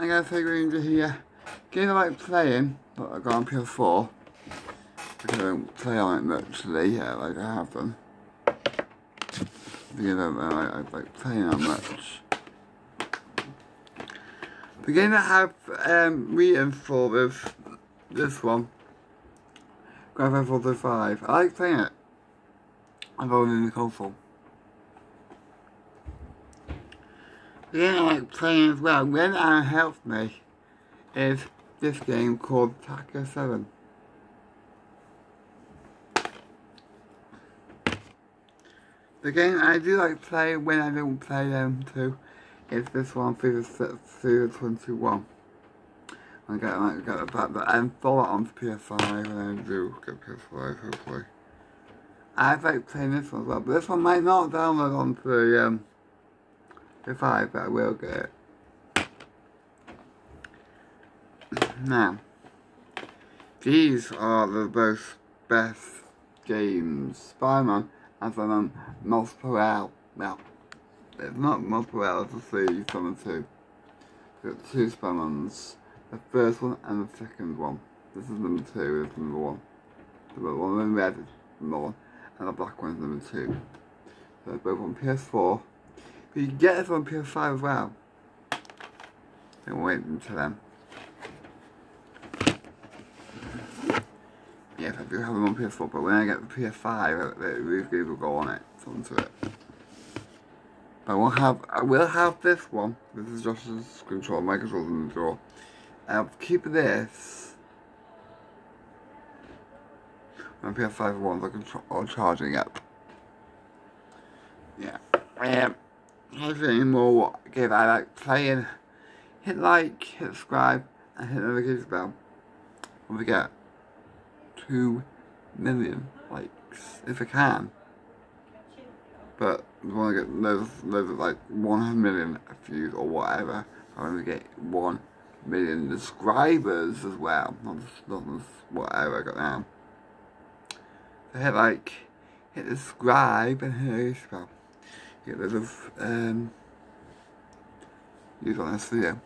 I got a figurine here. Game I like playing, but I got on PS4. Because I don't play on it much lately, yeah, like I have done. Because I, I, like playing on much. The game I have um, written for is this one. Grand Theft Auto 5. I like playing it. I've owned the console. The I like playing as well, when I helped me, is this game called a Tekken 7. The game I do like play when I don't play them too is this one through the, through the 21. I get, I get it back, but I'm full on PS5 and I do get PS5 hopefully. I like playing this one as well, but this one might not download onto the um, the 5, but I will get it. Now, these are the both best games. Spider-Man and Spider-Man Multiple Well, it's not Multiple L, it's three, Spider-Man 2. We've got two Spider-Mans. The first one and the second one. This is number two, this is number one. The one in red is number one, and the black one is number two. So both on PS4. But you get it on PS5 as well. Don't wait until then. Yes, I do have them on PS4, but when I get the PS5, these games will go on it, onto it. But I will have, I will have this one. This is Josh's control, my control's in the drawer. I'll keep this. My PS5 ones are charging up. Yeah. Um, if any more game I like playing, hit like, hit subscribe, and hit the notification bell. Don't forget. 2 million likes if I can. But I want to get loads, of like 100 million views or whatever. I want to get 1 million subscribers as well. Not just, not just whatever I got now. So hit like, hit subscribe and hit the bell. Get loads of um, views on this video.